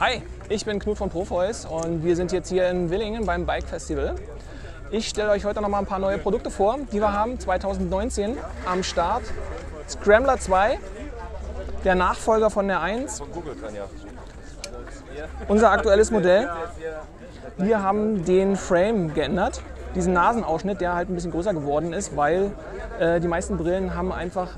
Hi, ich bin Knut von Profois und wir sind jetzt hier in Willingen beim Bike Festival. Ich stelle euch heute noch mal ein paar neue Produkte vor, die wir haben 2019 am Start. Scrambler 2, der Nachfolger von der 1. Unser aktuelles Modell. Wir haben den Frame geändert, diesen Nasenausschnitt, der halt ein bisschen größer geworden ist, weil äh, die meisten Brillen haben einfach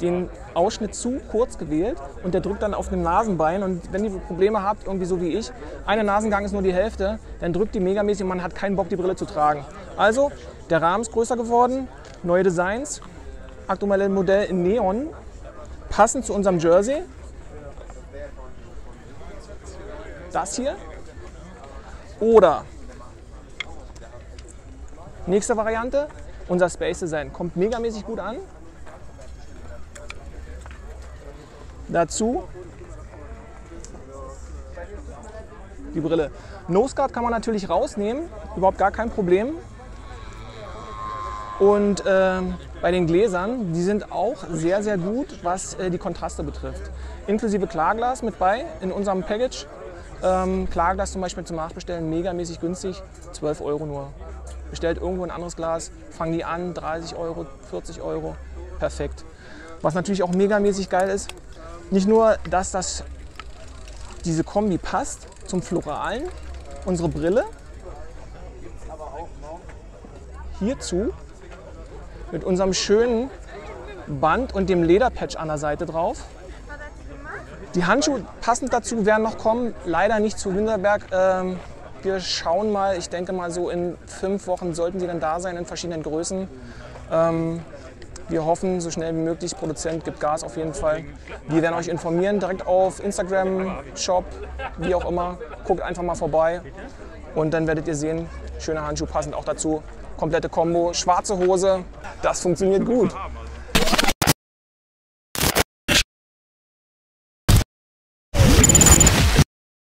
den Ausschnitt zu kurz gewählt und der drückt dann auf dem Nasenbein. Und wenn ihr Probleme habt, irgendwie so wie ich, eine Nasengang ist nur die Hälfte, dann drückt die megamäßig und man hat keinen Bock, die Brille zu tragen. Also, der Rahmen ist größer geworden, neue Designs, aktuelle Modell in Neon, passend zu unserem Jersey. Das hier. Oder nächste Variante, unser Space Design kommt megamäßig gut an. Dazu die Brille. Nose Guard kann man natürlich rausnehmen, überhaupt gar kein Problem. Und ähm, bei den Gläsern, die sind auch sehr, sehr gut, was äh, die Kontraste betrifft. Inklusive Klarglas mit bei in unserem Package. Ähm, Klarglas zum Beispiel zum Nachbestellen megamäßig günstig, 12 Euro nur. Bestellt irgendwo ein anderes Glas, fangen die an, 30 Euro, 40 Euro, perfekt. Was natürlich auch megamäßig geil ist, nicht nur, dass das, diese Kombi passt zum Floralen, unsere Brille, hierzu mit unserem schönen Band und dem Lederpatch an der Seite drauf. Die Handschuhe passend dazu werden noch kommen, leider nicht zu Winterberg. Ähm, wir schauen mal, ich denke mal so in fünf Wochen sollten sie dann da sein in verschiedenen Größen. Ähm, wir hoffen, so schnell wie möglich. Produzent gibt Gas auf jeden Fall. Wir werden euch informieren, direkt auf Instagram, Shop, wie auch immer. Guckt einfach mal vorbei und dann werdet ihr sehen, schöne Handschuhe passend auch dazu. Komplette Kombo, schwarze Hose, das funktioniert gut.